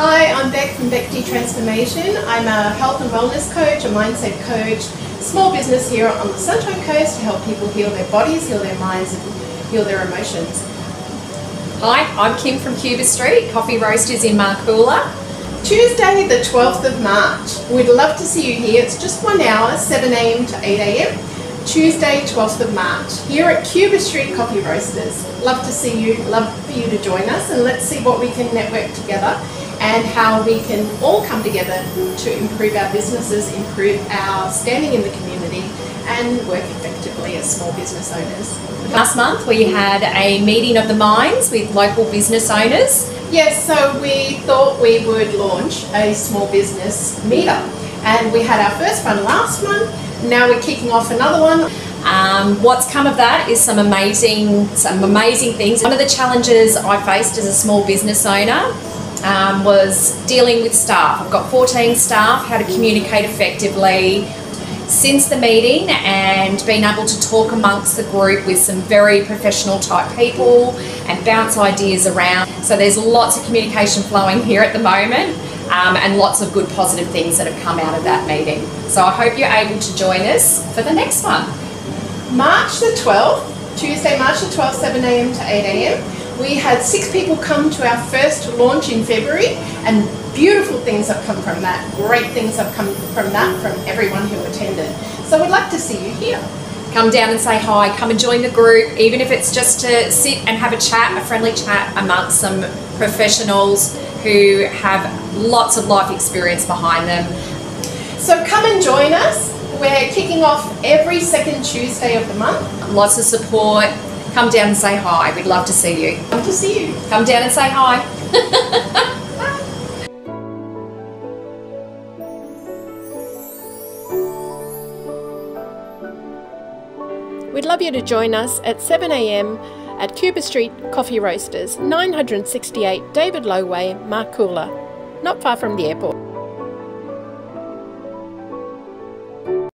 Hi, I'm Bec from Bec D Transformation. I'm a health and wellness coach, a mindset coach, small business here on the Sunshine Coast to help people heal their bodies, heal their minds, and heal their emotions. Hi, I'm Kim from Cuba Street, Coffee Roasters in Marcoola. Tuesday, the 12th of March. We'd love to see you here. It's just one hour, 7am to 8am. Tuesday, 12th of March, here at Cuba Street Coffee Roasters. Love to see you, love for you to join us, and let's see what we can network together and how we can all come together to improve our businesses, improve our standing in the community, and work effectively as small business owners. Last month we had a meeting of the minds with local business owners. Yes, so we thought we would launch a small business meetup, and we had our first one last month. Now we're kicking off another one. Um, what's come of that is some amazing, some amazing things. One of the challenges I faced as a small business owner um, was dealing with staff. I've got 14 staff, how to communicate effectively. Since the meeting and being able to talk amongst the group with some very professional type people and bounce ideas around. So there's lots of communication flowing here at the moment um, and lots of good positive things that have come out of that meeting. So I hope you're able to join us for the next one. March the 12th, Tuesday, March the 12th, 7am to 8am we had six people come to our first launch in February and beautiful things have come from that. Great things have come from that from everyone who attended. So we'd like to see you here. Come down and say hi, come and join the group, even if it's just to sit and have a chat, a friendly chat amongst some professionals who have lots of life experience behind them. So come and join us. We're kicking off every second Tuesday of the month. Lots of support, Come down and say hi. We'd love to see you. Love to see you. Come down and say hi. We'd love you to join us at 7am at Cuba Street Coffee Roasters, 968 David Low Way, Marcoola, not far from the airport.